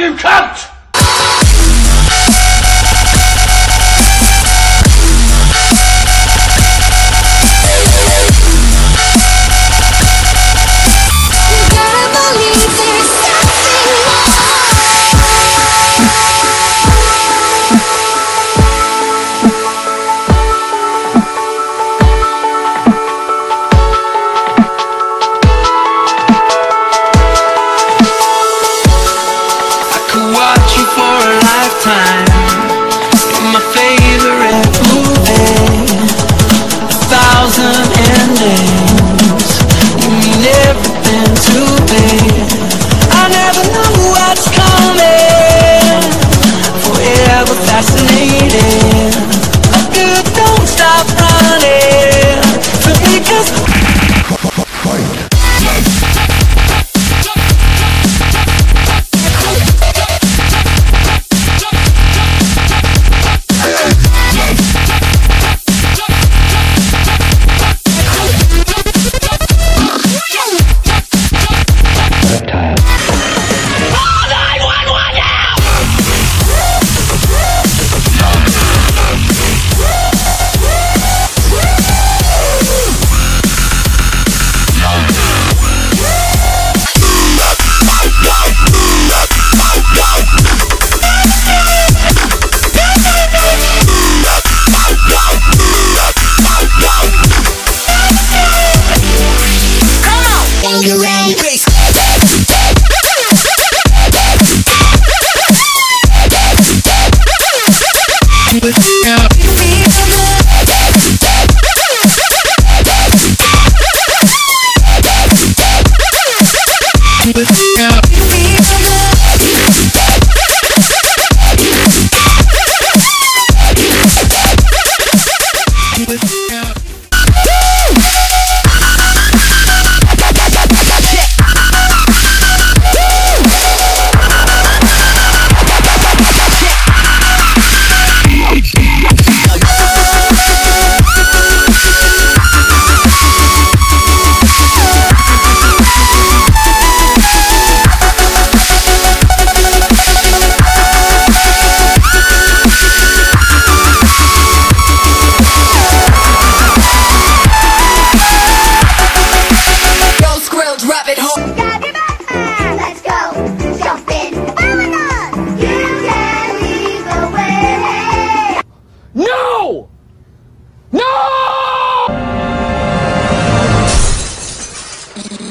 you cunt! Go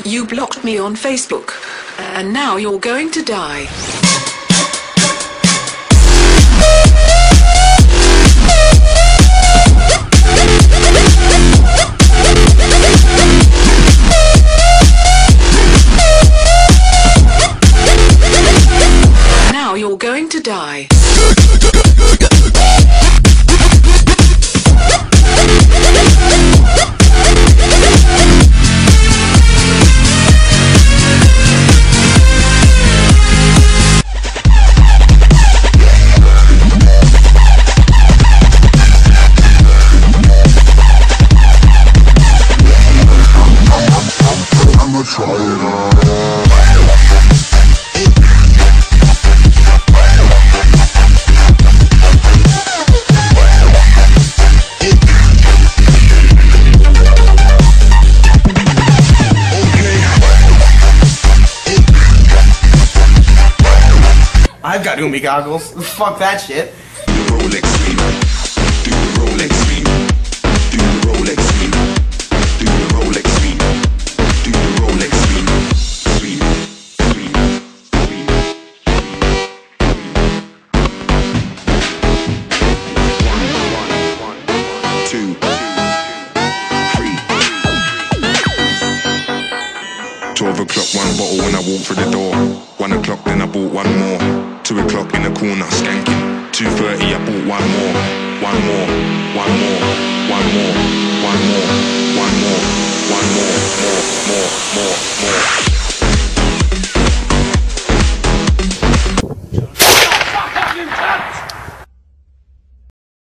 You blocked me on Facebook, and now you're going to die. Now you're going to die. Scream. Scream. Scream. Two. Three. Twelve o'clock, one bottle when I walk through the door. One o'clock, then I bought one more. Two o'clock in the corner, skanking. Two thirty, I bought one more. One more, one more, one more, one more, one more, one more, more, more, more.